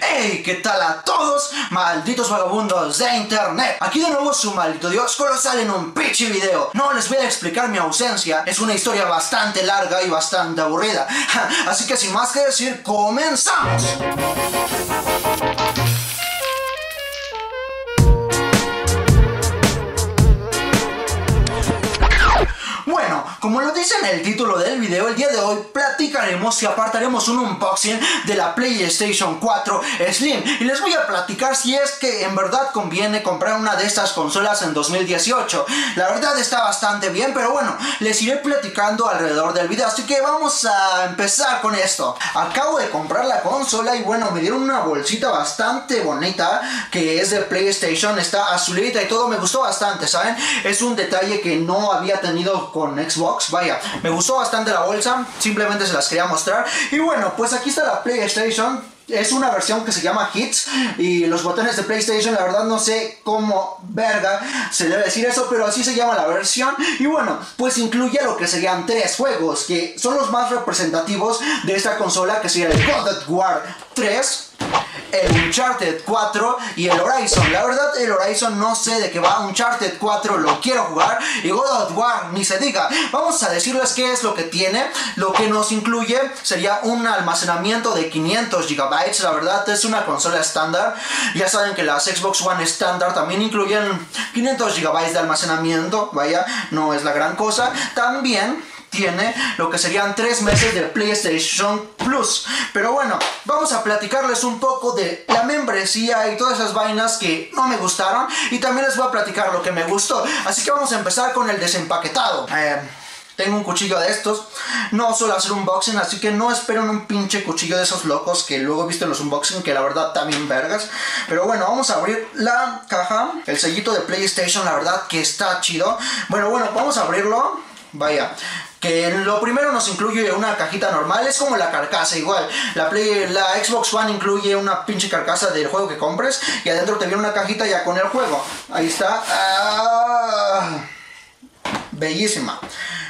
Hey, ¿qué tal a todos, malditos vagabundos de internet? Aquí de nuevo su maldito dios colosal en un pitchy video. No les voy a explicar mi ausencia, es una historia bastante larga y bastante aburrida. Así que sin más que decir, comenzamos. Como lo dice en el título del video, el día de hoy platicaremos y apartaremos un unboxing de la PlayStation 4 Slim y les voy a platicar si es que en verdad conviene comprar una de estas consolas en 2018. La verdad está bastante bien, pero bueno, les iré platicando alrededor del video, así que vamos a empezar con esto. Acabo de comprar la consola y bueno, me dieron una bolsita bastante bonita que es de PlayStation, está azulita y todo, me gustó bastante, ¿saben? Es un detalle que no había tenido con Xbox. Vaya, me gustó bastante la bolsa, simplemente se las quería mostrar. Y bueno, pues aquí está la PlayStation. Es una versión que se llama Hits y los botones de PlayStation, la verdad no sé cómo verga se debe decir eso, pero así se llama la versión. Y bueno, pues incluye lo que serían tres juegos que son los más representativos de esta consola, que sería el God of War 3, el Uncharted 4 y el Horizon. La verdad, el Horizon no sé de qué va. Uncharted 4 lo quiero jugar y God of War ni se diga. Vamos a decirles qué es lo que tiene. Lo que nos incluye sería un almacenamiento de 500 GB. La verdad, es una consola estándar. Ya saben que las Xbox One estándar también incluyen 500 GB de almacenamiento. Vaya, no es la gran cosa. También tiene lo que serían tres meses de PlayStation Plus. Pero bueno, vamos a platicarles un poco de la membresía y todas esas vainas que no me gustaron. Y también les voy a platicar lo que me gustó. Así que vamos a empezar con el desempaquetado. Eh, tengo un cuchillo de estos. No suelo hacer unboxing, así que no esperen un pinche cuchillo de esos locos que luego viste en los unboxing, que la verdad también vergas. Pero bueno, vamos a abrir la caja. El sellito de PlayStation, la verdad que está chido. Bueno, bueno, vamos a abrirlo. Vaya, que lo primero nos incluye una cajita normal, es como la carcasa igual. La Xbox One incluye una pinche carcasa del juego que compres y adentro te viene una cajita ya con el juego. Ahí está. Ah, bellísima.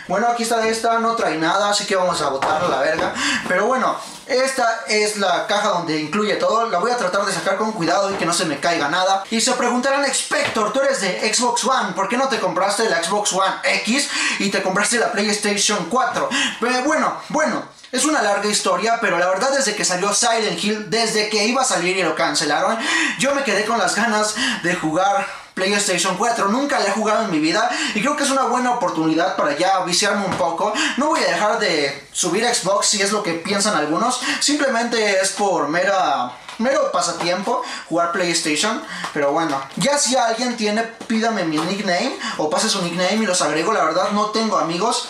Bueno, aquí está esta, no trae nada, así que vamos a botarla la verga. Pero bueno, esta es la caja donde incluye todo. La voy a tratar de sacar con cuidado y que no se me caiga nada. Y se preguntarán, Spector, tú eres de Xbox One, ¿por qué no te compraste la Xbox One X y te compraste la PlayStation 4? Pero bueno, bueno. Es una larga historia, pero la verdad desde que salió Silent Hill, desde que iba a salir y lo cancelaron, yo me quedé con las ganas de jugar PlayStation 4. Nunca la he jugado en mi vida y creo que es una buena oportunidad para ya viciarme un poco. No voy a dejar de subir Xbox si es lo que piensan algunos. Simplemente es por mera mero pasatiempo jugar PlayStation. Pero bueno, ya si alguien tiene, pídame mi nickname o pase su nickname y los agrego. La verdad no tengo amigos.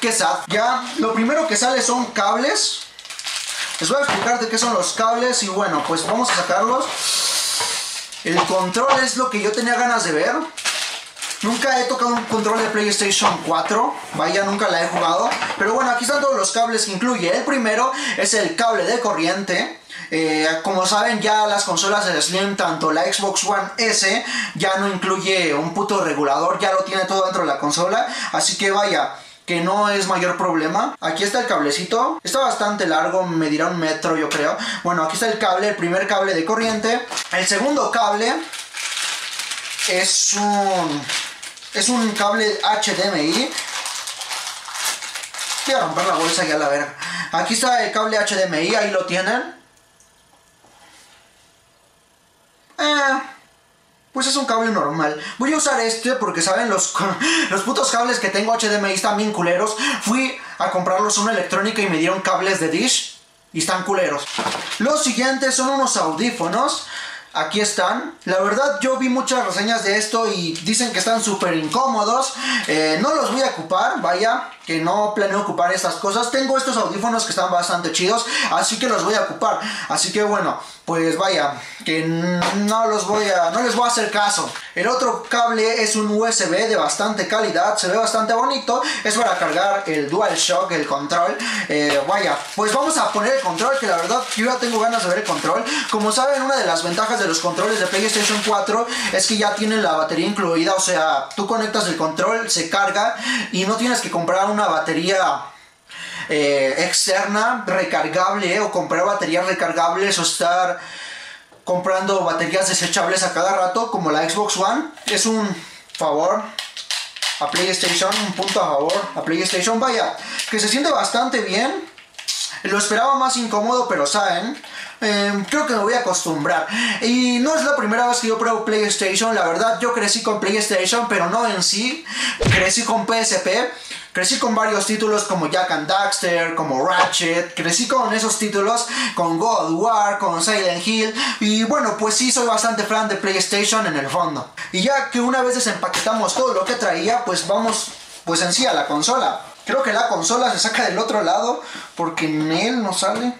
Qué sad. Ya lo primero que sale son cables. Les voy a explicar de qué son los cables y bueno, pues vamos a sacarlos. El control es lo que yo tenía ganas de ver. Nunca he tocado un control de PlayStation 4. Vaya, nunca la he jugado. Pero bueno, aquí están todos los cables que incluye. El primero es el cable de corriente. Eh, como saben ya las consolas de Slim, tanto la Xbox One S ya no incluye un puto regulador, ya lo tiene todo dentro de la consola. Así que vaya, que no es mayor problema. Aquí está el cablecito. Está bastante largo, medirá un metro yo creo. Bueno, aquí está el cable, el primer cable de corriente. El segundo cable es un... Es un cable HDMI. Voy a romper la bolsa ya la verga. Aquí está el cable HDMI, ahí lo tienen. Eh, pues es un cable normal. Voy a usar este porque, ¿saben? Los, los putos cables que tengo HDMI están bien culeros. Fui a comprarlos una electrónica y me dieron cables de dish. Y están culeros. Los siguientes son unos audífonos. Aquí están. La verdad yo vi muchas reseñas de esto y dicen que están súper incómodos. Eh, no los voy a ocupar, vaya, que no planeo ocupar estas cosas. Tengo estos audífonos que están bastante chidos, así que los voy a ocupar. Así que bueno, pues vaya, que no los voy a, no les voy a hacer caso. El otro cable es un USB de bastante calidad, se ve bastante bonito. Es para cargar el DualShock, el control. Eh, vaya, pues vamos a poner el control, que la verdad yo ya tengo ganas de ver el control. Como saben, una de las ventajas de los controles de PlayStation 4 es que ya tienen la batería incluida, o sea, tú conectas el control, se carga y no tienes que comprar una batería eh, externa, recargable, o comprar baterías recargables o estar comprando baterías desechables a cada rato, como la Xbox One. Es un favor a PlayStation, un punto a favor a PlayStation. Vaya, que se siente bastante bien. Lo esperaba más incómodo, pero saben, eh, creo que me voy a acostumbrar. Y no es la primera vez que yo pruebo PlayStation, la verdad yo crecí con PlayStation, pero no en sí. Crecí con PSP. Crecí con varios títulos como Jack and Daxter, como Ratchet, crecí con esos títulos, con God War, con Silent Hill, y bueno, pues sí, soy bastante fan de PlayStation en el fondo. Y ya que una vez desempaquetamos todo lo que traía, pues vamos, pues en sí a la consola. Creo que la consola se saca del otro lado, porque en él no sale.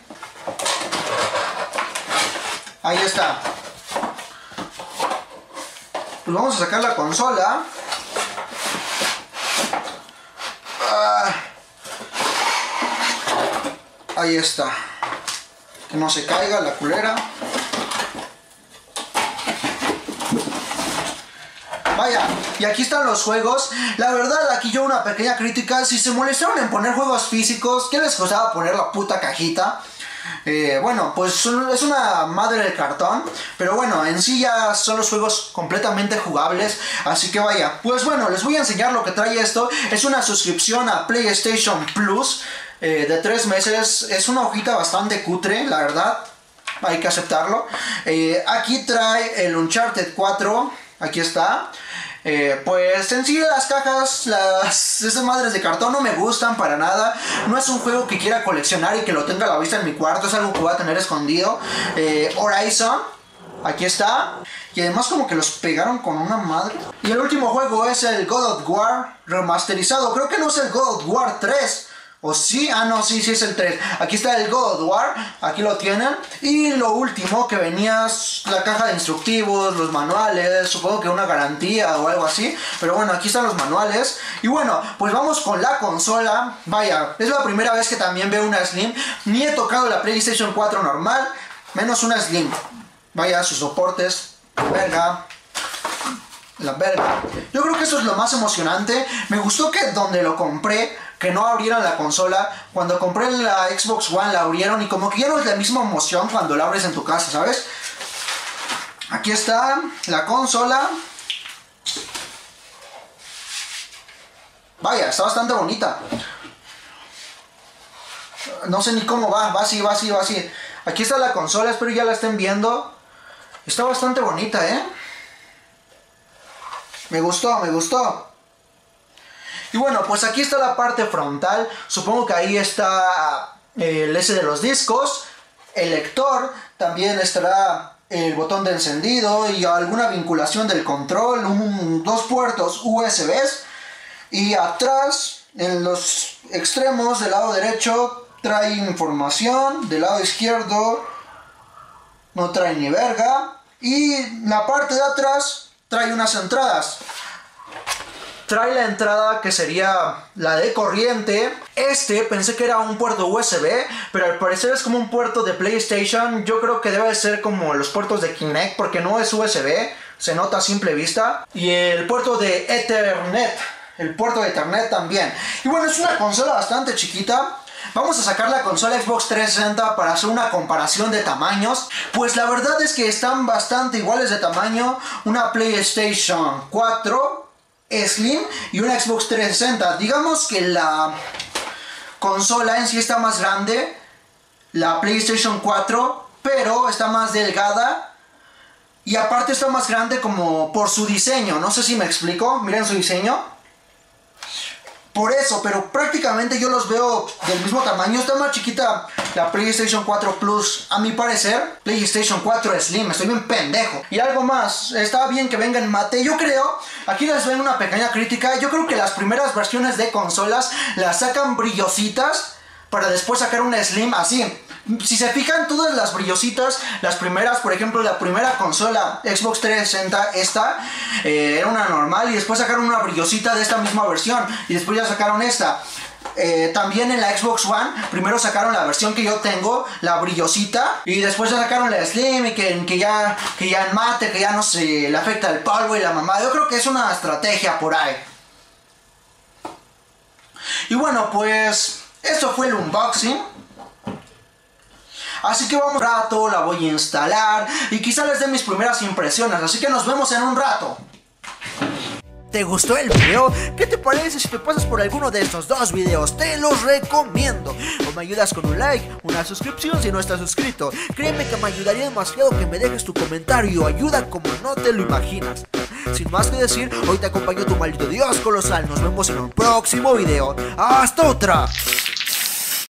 Ahí está. Pues vamos a sacar la consola. Ah. Ahí está. Que no se caiga la culera. Vaya, y aquí están los juegos. La verdad, aquí yo una pequeña crítica. Si se molestaron en poner juegos físicos, ¿qué les costaba poner la puta cajita? Eh, bueno, pues es una madre de cartón, pero bueno, en sí ya son los juegos completamente jugables, así que vaya. Pues bueno, les voy a enseñar lo que trae esto. Es una suscripción a PlayStation Plus eh, de tres meses. Es una hojita bastante cutre, la verdad. Hay que aceptarlo. Eh, aquí trae el Uncharted 4. Aquí está. Eh, pues en sí las cajas, las, esas madres de cartón no me gustan para nada. No es un juego que quiera coleccionar y que lo tenga a la vista en mi cuarto. Es algo que voy a tener escondido. Eh, Horizon. Aquí está. Y además como que los pegaron con una madre. Y el último juego es el God of War remasterizado. Creo que no es el God of War 3. ¿O sí? Ah, no, sí, sí es el 3. Aquí está el God War, aquí lo tienen. Y lo último que venía la caja de instructivos, los manuales, supongo que una garantía o algo así. Pero bueno, aquí están los manuales. Y bueno, pues vamos con la consola. Vaya, es la primera vez que también veo una Slim. Ni he tocado la PlayStation 4 normal, menos una Slim. Vaya, sus soportes, verga la verga. Yo creo que eso es lo más emocionante. Me gustó que donde lo compré que no abrieron la consola. Cuando compré la Xbox One la abrieron y como que ya no es la misma emoción cuando la abres en tu casa, ¿sabes? Aquí está la consola. Vaya, está bastante bonita. No sé ni cómo va, va así, va así, va así. Aquí está la consola, espero ya la estén viendo. Está bastante bonita, ¿eh? Me gustó, me gustó. Y bueno, pues aquí está la parte frontal. Supongo que ahí está eh, el S de los discos, el lector, también estará el botón de encendido y alguna vinculación del control, dos puertos USBs y atrás en los extremos del lado derecho trae información, del lado izquierdo no trae ni verga. Y la parte de atrás trae unas entradas trae la entrada que sería la de corriente. Este pensé que era un puerto USB, pero al parecer es como un puerto de PlayStation. Yo creo que debe ser como los puertos de Kinect porque no es USB, se nota a simple vista. Y el puerto de Ethernet, el puerto de Ethernet también. Y bueno, es una consola bastante chiquita. Vamos a sacar la consola Xbox 360 para hacer una comparación de tamaños. Pues la verdad es que están bastante iguales de tamaño. Una PlayStation 4 Slim y una Xbox 360. Digamos que la consola en sí está más grande, la PlayStation 4, pero está más delgada y aparte está más grande como por su diseño. No sé si me explico. Miren su diseño por eso, pero prácticamente yo los veo del mismo tamaño. Está más chiquita la PlayStation 4 Plus, a mi parecer. PlayStation 4 Slim, estoy bien pendejo. Y algo más, está bien que venga en mate. Yo creo, aquí les ven una pequeña crítica. Yo creo que las primeras versiones de consolas las sacan brillositas para después sacar una Slim así. Si se fijan, todas las brillositas, las primeras, por ejemplo, la primera consola Xbox 360, esta, eh, era una normal y después sacaron una brillosita de esta misma versión y después ya sacaron esta. Eh, también en la Xbox One, primero sacaron la versión que yo tengo, la brillosita, y después ya sacaron la Slim y que, que, ya, que ya en mate, que ya no se le afecta el polvo y la mamá. Yo creo que es una estrategia por ahí. Y bueno, pues esto fue el unboxing. Así que vamos un rato, la voy a instalar y quizá les dé mis primeras impresiones. Así que nos vemos en un rato. ¿Te gustó el video? ¿Qué te parece si te pasas por alguno de estos dos videos? Te los recomiendo. O me ayudas con un like, una suscripción si no estás suscrito. Créeme que me ayudaría demasiado que me dejes tu comentario. Ayuda como no te lo imaginas. Sin más que decir, hoy te acompañó tu maldito Dios colosal. Nos vemos en un próximo video. ¡Hasta otra!